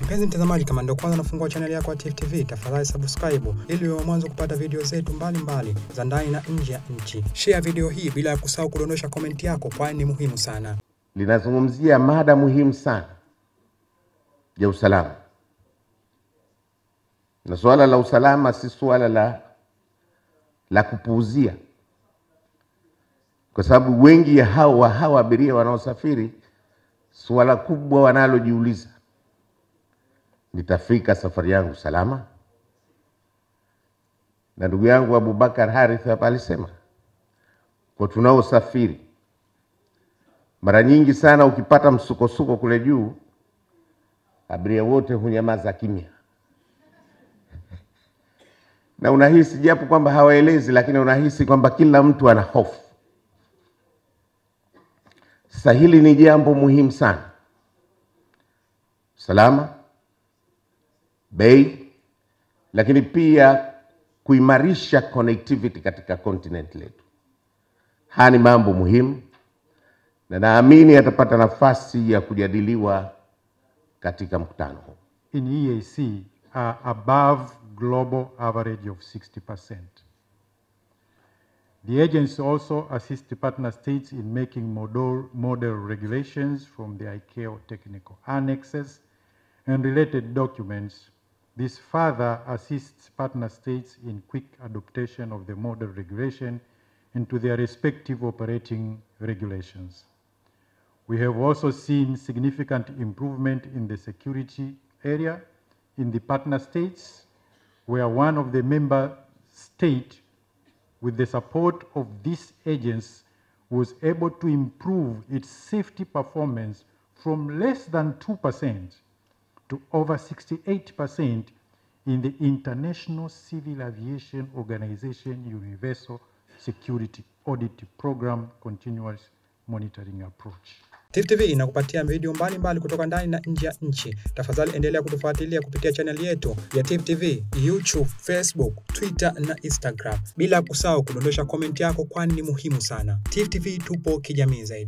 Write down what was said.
Mpenzi mtazamaji, kama ndio kwanza nafungua chaneli yako ya Tifu TV, tafadhali subscribe ili uwe wa mwanzo kupata video zetu mbalimbali za ndani na nje ya nchi. Share video hii bila ya kusahau kudondosha komenti yako, kwani ni muhimu sana. linazungumzia mada muhimu sana ya usalama, na suala la usalama si suala la, la kupuuzia, kwa sababu wengi ya hawa hawa abiria wanaosafiri, suala kubwa wanalojiuliza, nitafika safari yangu salama? Na ndugu yangu Abubakar Harith hapa alisema kwa tunaosafiri mara nyingi sana ukipata msukosuko kule juu, abiria wote hunyamaza kimya, na unahisi japo kwamba hawaelezi, lakini unahisi kwamba kila mtu ana hofu. Sasa hili ni jambo muhimu sana, salama, bei, lakini pia kuimarisha connectivity katika continent letu. Haya ni mambo muhimu na naamini atapata nafasi ya kujadiliwa katika mkutano huu. in EAC are above global average of 60%. The agency also assists partner states in making model, model regulations from the ICAO technical annexes and related documents. This further assists partner states in quick adaptation of the model regulation into their respective operating regulations. We have also seen significant improvement in the security area in the partner states, where one of the member state, with the support of this agency, was able to improve its safety performance from less than 2% to over 68% in the International Civil Aviation Organization Universal Security Audit Program Continuous Monitoring Approach. Tifu TV inakupatia video mbalimbali kutoka ndani na nje ya nchi. Tafadhali endelea kutufuatilia kupitia chaneli yetu ya Tifu TV, YouTube, Facebook, Twitter na Instagram, bila kusahau kudondosha komenti yako, kwani ni muhimu sana. Tifu TV tupo kijamii zaidi.